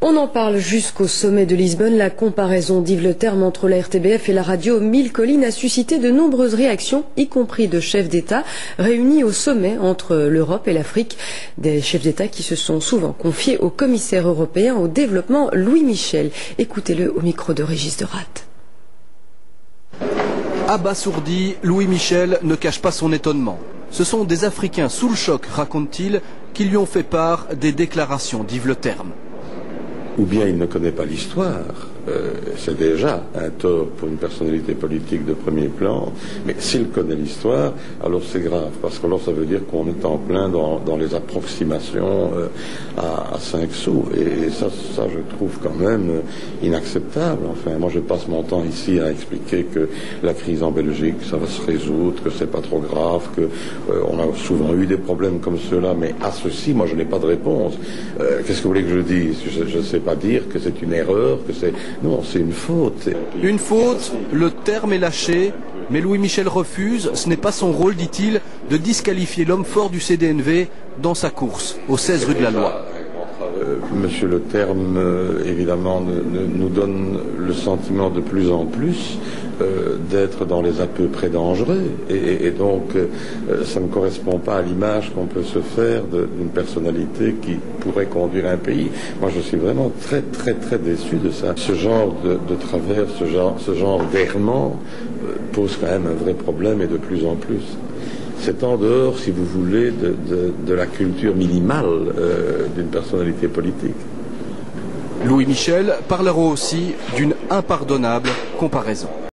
On en parle jusqu'au sommet de Lisbonne. La comparaison d'Yves Le Terme entre la RTBF et la radio Mille Collines a suscité de nombreuses réactions, y compris de chefs d'État réunis au sommet entre l'Europe et l'Afrique. Des chefs d'État qui se sont souvent confiés au commissaire européen au développement Louis Michel. Écoutez-le au micro de Régis de Ratte. Abasourdi, Louis Michel ne cache pas son étonnement. Ce sont des Africains sous le choc, raconte-t-il, qui lui ont fait part des déclarations d'Yves Le Terme ou bien il ne connaît pas l'histoire, euh, c'est déjà un tort pour une personnalité politique de premier plan, mais s'il connaît l'histoire, alors c'est grave, parce que alors ça veut dire qu'on est en plein dans, les approximations euh, à, à 5 sous, et, ça, ça je trouve quand même euh, inacceptable. Enfin, moi je passe mon temps ici à expliquer que la crise en Belgique, ça va se résoudre, que c'est pas trop grave, que on a souvent eu des problèmes comme ceux-là, mais à ceci, moi je n'ai pas de réponse. Qu'est-ce que vous voulez que je dise? Je ne sais pas dire que c'est une erreur, que c'est non, c'est une faute. Une faute, le terme est lâché, mais Louis Michel refuse. Ce n'est pas son rôle, dit-il, de disqualifier l'homme fort du CDNV dans sa course aux 16 rue de la Loi. Euh, monsieur Le Terme, euh, évidemment, nous donne le sentiment de plus en plus euh, d'être dans les à peu près dangereux. Et, donc, ça ne correspond pas à l'image qu'on peut se faire d'une personnalité qui pourrait conduire un pays. Moi, je suis vraiment très, très, très déçu de ça. Ce genre de, travers, ce genre, ce genre d'errement pose quand même un vrai problème et de plus en plus c'est en dehors, si vous voulez, de, la culture minimale euh, d'une personnalité politique. Louis Michel parlera aussi d'une impardonnable comparaison.